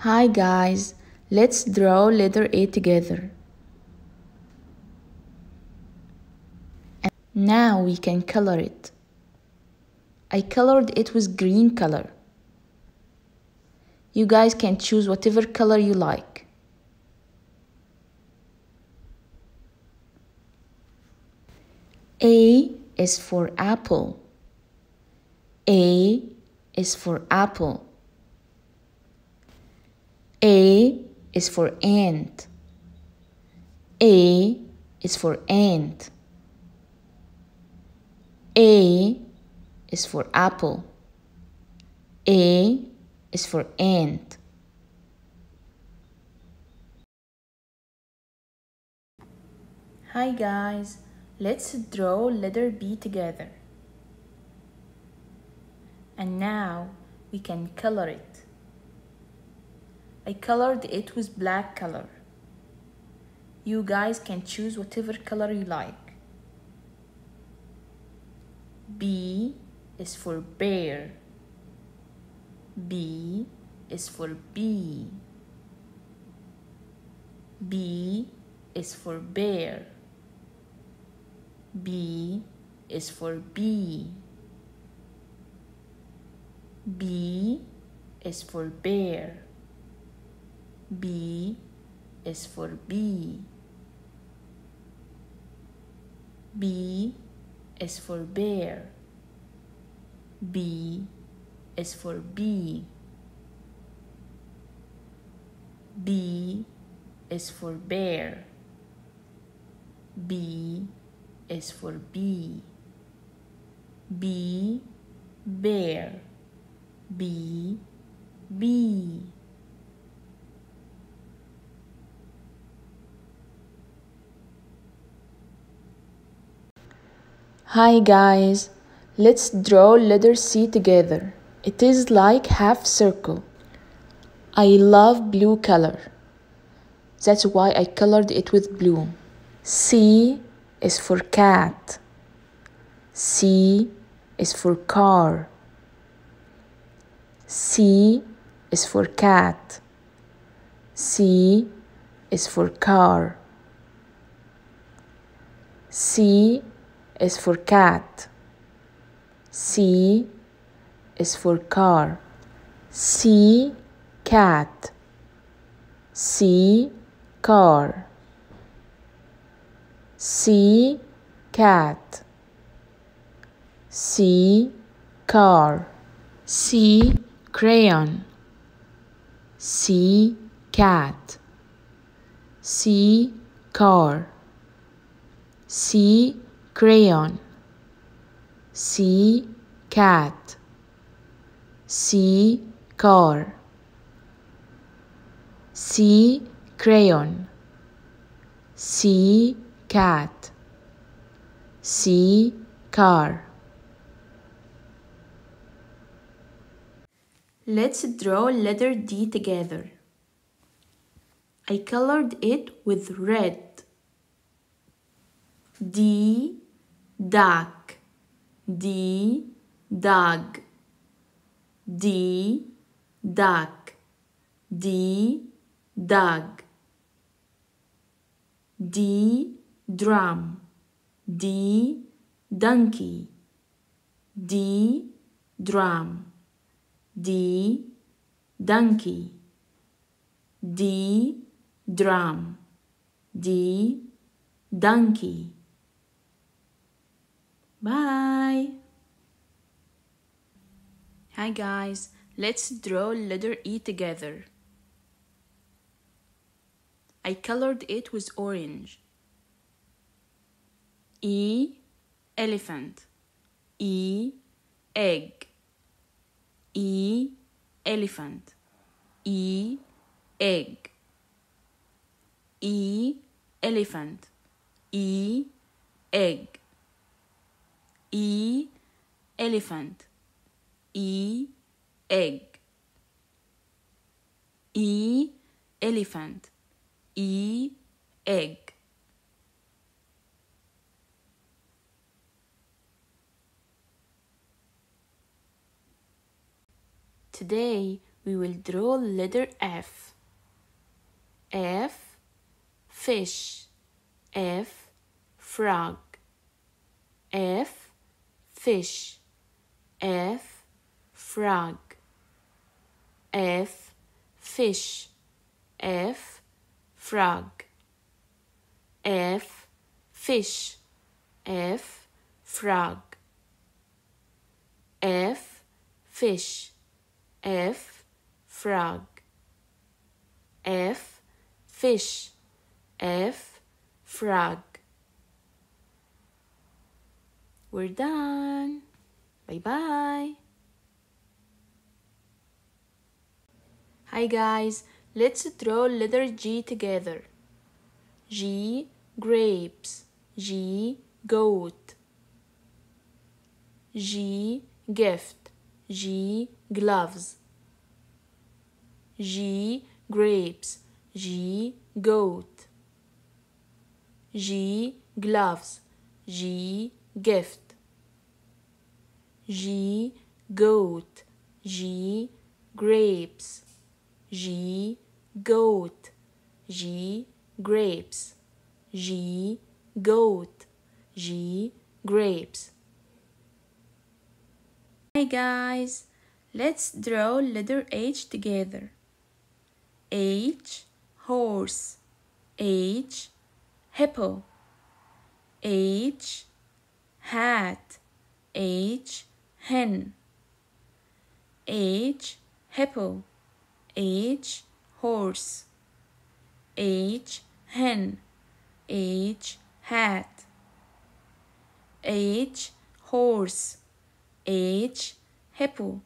Hi guys, let's draw letter A together. And now we can color it. I colored it with green color. You guys can choose whatever color you like. A is for apple. A is for apple. A is for ant. A is for ant. A is for apple. A is for ant. Hi guys, let's draw letter B together. And now we can color it. I colored it with black color. You guys can choose whatever color you like. B is for bear. B is for bee. B is for bear. B is for bee. B is for bear. B is for bee. B is for bear. B is for bee. B is for bear. B is for bee. B bear. B bee. Hi guys, let's draw letter C together. It is like half circle. I love blue color. That's why I colored it with blue. C is for cat. C is for car. C is for cat. C is for car. C is for cat. C is for car. C cat. C car. C cat. C car. C crayon. C cat. C car. C crayon. C cat. C car. C crayon. C cat. C car. Let's draw letter D together. I colored it with red. D duck D dog D duck D dog D drum. D donkey. D drum. D donkey. D drum. D donkey Bye. Hi guys, let's draw letter E together. I colored it with orange. E elephant. E egg. E elephant. E egg. E elephant. E egg. E elephant. E egg. E elephant. E egg. Today we will draw letter F. F fish. F frog. F fish. F frog. F fish. F frog. F fish. F frog. F fish. F frog. F fish. F frog We're done. Bye bye. Hi guys, let's draw letter G together. G grapes, G goat, G gift, G gloves, G grapes, G goat, G gloves, G gift, G goat, G grapes, G goat, G grapes, G goat, G grapes. Hi guys, let's draw letter H together. H horse, H hippo, H hat, H hen, H hippo, H horse, H hen, H hat, H horse, H hippo.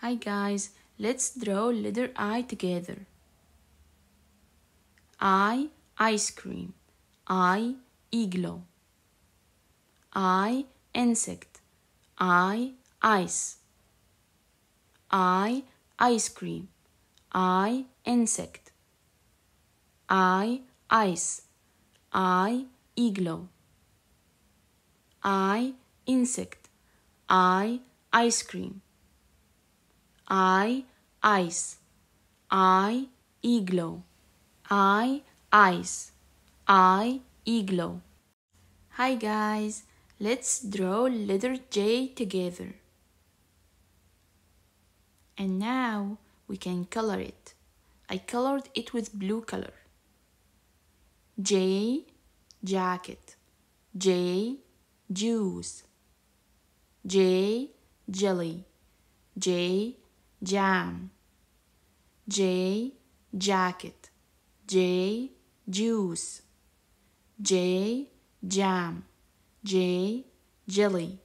Hi guys, let's draw letter I together. I ice cream, I igloo, I insect, I ice, I ice cream, I insect, I ice, I igloo, I insect, I ice cream, I ice, I igloo, I ice, I igloo. Hi guys, let's draw letter J together. And now we can color it. I colored it with blue color. J jacket, J juice, J jelly, J jam, J jacket, J juice, J jam, J jelly,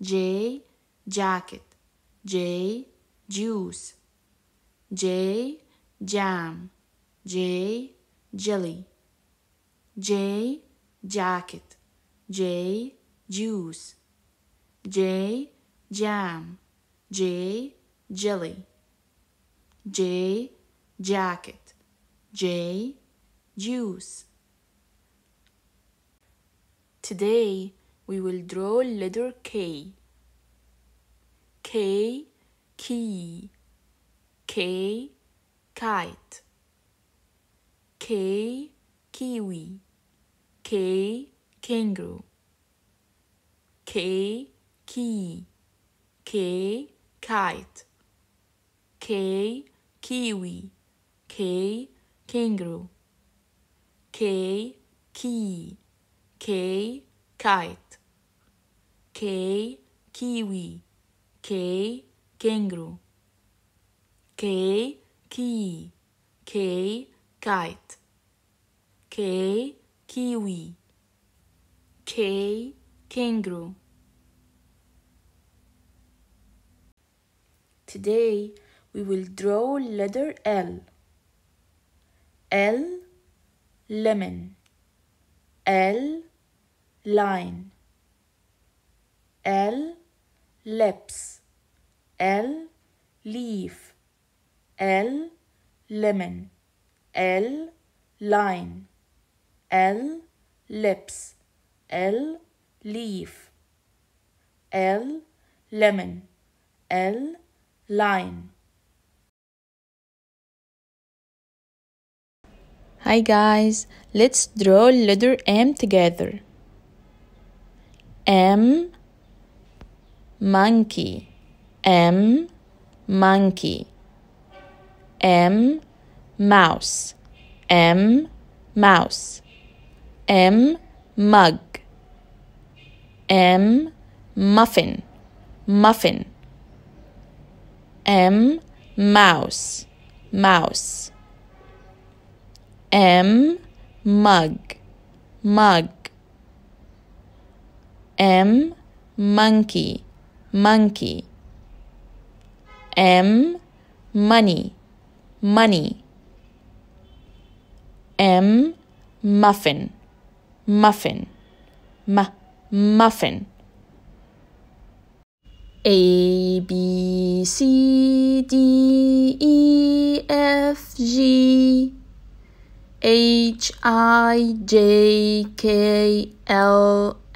J jacket, J juice, J jam, J jelly, J jacket, J juice, J jam, J jelly, J jacket, J juice. Today we will draw letter K. K key, K kite, K kiwi, K kangaroo, K key, K kite, K kiwi, K kangaroo, K key, K kite, K kiwi, K kangaroo, K key, K kite, K kiwi, K kangaroo. Today we will draw letter L. L lemon. L line. L lips L leaf. L lemon. L line. L lips L leaf. L lemon. L line. Hi guys, let's draw letter M together. M monkey. M monkey. M mouse. M mouse. M mug. M muffin. Muffin. M mouse. Mouse. M mug. Mug M monkey monkey. M money money. M muffin muffin. M muffin. A B C D E F G. H I J K L